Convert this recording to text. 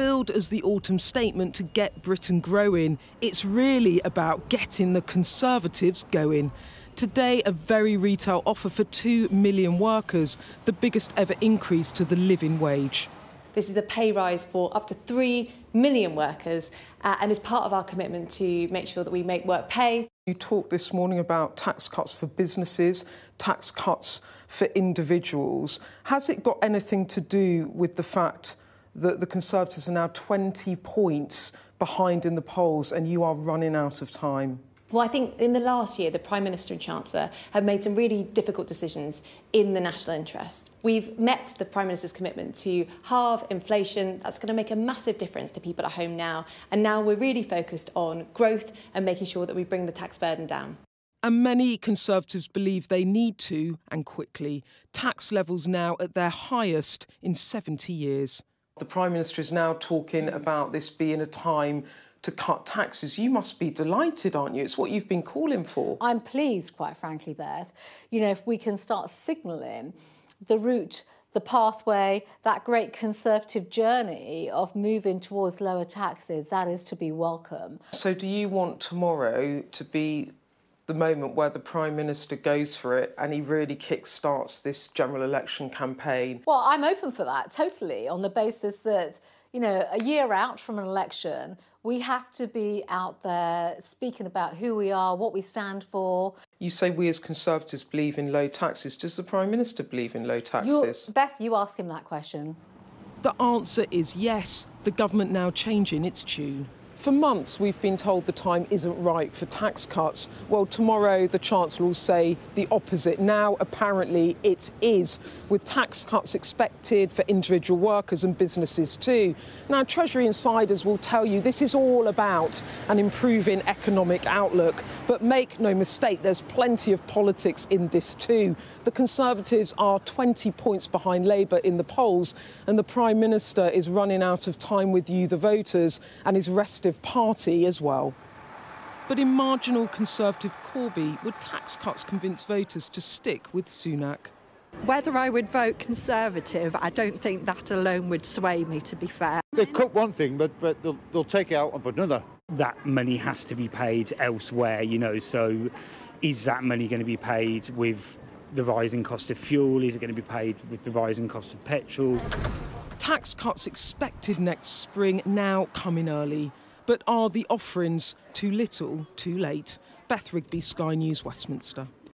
Billed as the autumn statement to get Britain growing, it's really about getting the Conservatives going. Today, a very retail offer for 2 million workers, the biggest ever increase to the living wage. This is a pay rise for up to 3 million workers uh, and is part of our commitment to make sure that we make work pay. You talked this morning about tax cuts for businesses, tax cuts for individuals. Has it got anything to do with the fact that the Conservatives are now 20 points behind in the polls and you are running out of time? Well, I think in the last year, the Prime Minister and Chancellor have made some really difficult decisions in the national interest. We've met the Prime Minister's commitment to halve inflation. That's going to make a massive difference to people at home now. And now we're really focused on growth and making sure that we bring the tax burden down. And many Conservatives believe they need to, and quickly. Tax levels now at their highest in 70 years. The Prime Minister is now talking mm. about this being a time to cut taxes. You must be delighted, aren't you? It's what you've been calling for. I'm pleased, quite frankly, Beth. You know, if we can start signalling the route the pathway, that great conservative journey of moving towards lower taxes, that is to be welcome. So, do you want tomorrow to be the moment where the Prime Minister goes for it and he really kick-starts this general election campaign? Well, I'm open for that, totally, on the basis that you know, a year out from an election, we have to be out there speaking about who we are, what we stand for. You say we as Conservatives believe in low taxes. Does the Prime Minister believe in low taxes? You're, Beth, you ask him that question. The answer is yes. The government now changing its tune. For months, we've been told the time isn't right for tax cuts. Well, tomorrow, the Chancellor will say the opposite. Now, apparently, it is, with tax cuts expected for individual workers and businesses too. Now, Treasury insiders will tell you this is all about an improving economic outlook. But make no mistake, there's plenty of politics in this too. The Conservatives are 20 points behind Labour in the polls, and the Prime Minister is running out of time with you, the voters, and is resting Conservative Party as well. But in marginal Conservative Corby, would tax cuts convince voters to stick with Sunak? Whether I would vote Conservative, I don't think that alone would sway me, to be fair. They cut one thing, but, but they'll, they'll take it out of another. That money has to be paid elsewhere, you know, so is that money going to be paid with the rising cost of fuel? Is it going to be paid with the rising cost of petrol? Tax cuts expected next spring now coming early. But are the offerings too little, too late? Beth Rigby, Sky News, Westminster.